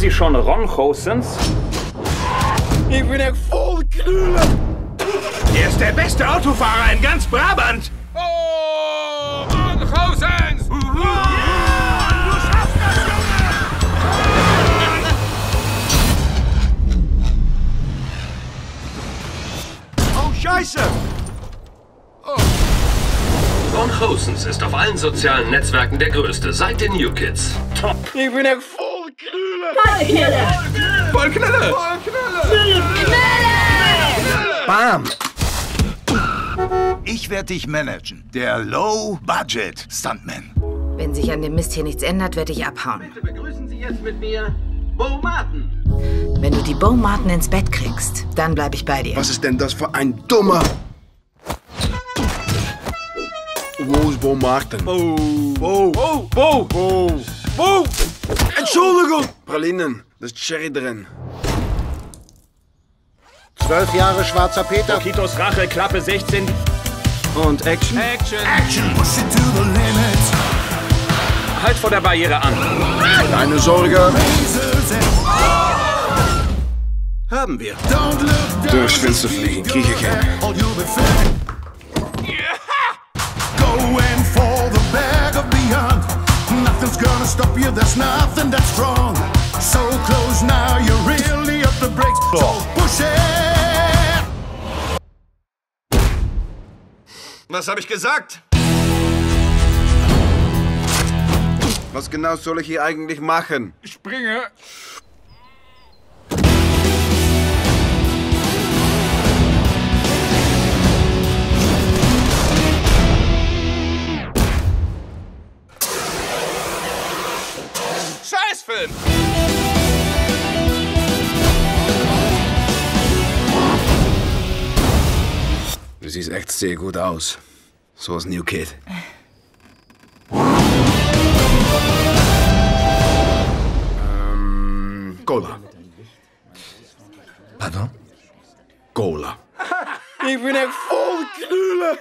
Sie schon Ron Goossens? Ich bin echt voll Knüller. Er ist der beste Autofahrer in ganz Brabant. Oh, Ron Goossens! Du schaffst das, Junge! Oh, Scheiße! Ron Goossens ist auf allen sozialen Netzwerken der Größte seit den New Kids. Top. Ich bin echt voll Knüller. Voll Knülle! Bam! Ich werde dich managen. Der Low-Budget Stuntman. Wenn sich an dem Mist hier nichts ändert, werde ich abhauen. Begrüßen Sie jetzt mit mir Bo Martin. Wenn du die Bo Martin ins Bett kriegst, dann bleib ich bei dir. Was ist denn das für ein dummer... Wo ist Bo Martin? Bo. Bo. Bo. Bo. Bo. Bo. Entschuldigung. Pralinen. Das ist Cherry drin. Zwölf Jahre schwarzer Peter. Kitos Rache, Klappe 16. Und Action? Action. Push it to the limit. Halt vor der Barriere an. Keine Sorge. Haben wir. Down. Durchs Fenster fliegen. Krieg ich stop you. There's nothing that's strong. So close now, you're really up the brakes. So push it. Was habe ich gesagt? Was genau soll ich hier eigentlich machen? Springe. Scheißfilm! Du siehst echt sehr gut aus. So als New Kid. Ähm, Cola. Pardon? Cola. ich bin echt voll Knüller.